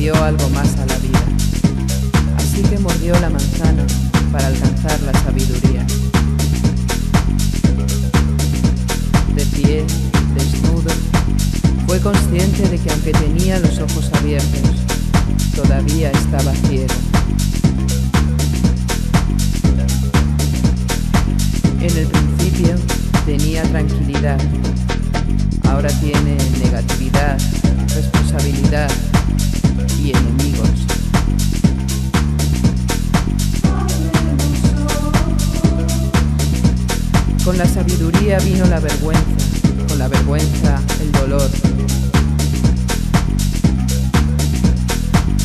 dio algo más a la vida. Así que mordió la manzana para alcanzar la sabiduría. De pie, desnudo, fue consciente de que aunque tenía los ojos abiertos, todavía estaba ciego. Vino la vergüenza, con la vergüenza el dolor.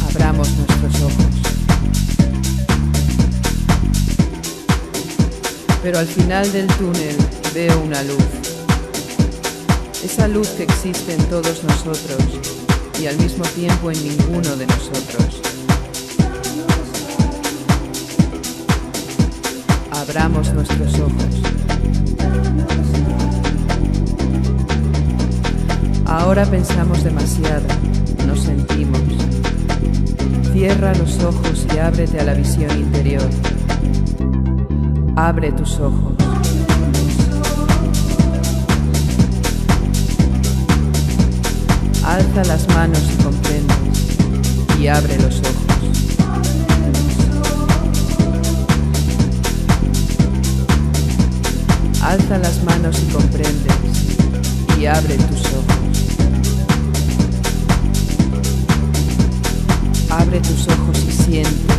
Abramos nuestros ojos. Pero al final del túnel veo una luz. Esa luz que existe en todos nosotros y al mismo tiempo en ninguno de nosotros. Abramos nuestros ojos. Ahora pensamos demasiado, nos sentimos. Cierra los ojos y ábrete a la visión interior. Abre tus ojos. Alza las manos y comprendes y abre los ojos. Alza las manos y comprendes y abre tus ojos. Abre tus ojos y siente.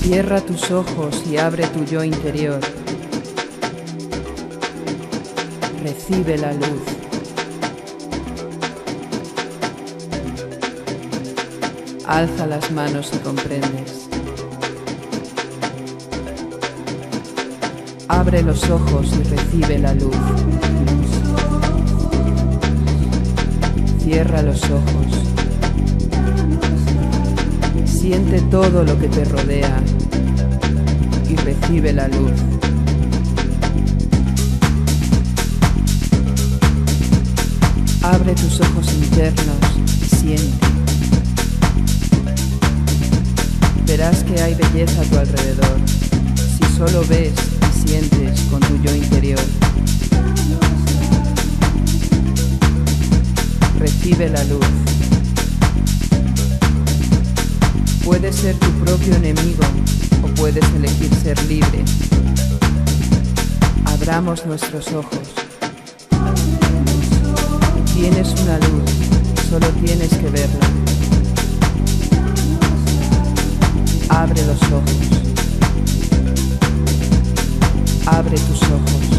Cierra tus ojos y abre tu yo interior. Recibe la luz. Alza las manos y comprendes. Abre los ojos y recibe la luz. Cierra los ojos. Siente todo lo que te rodea y recibe la luz. Abre tus ojos internos y siente. Verás que hay belleza a tu alrededor solo ves y sientes con tu yo interior. Recibe la luz. Puedes ser tu propio enemigo o puedes elegir ser libre. Abramos nuestros ojos. Tienes una luz, solo tienes que verla. Abre los ojos. Abre tus ojos.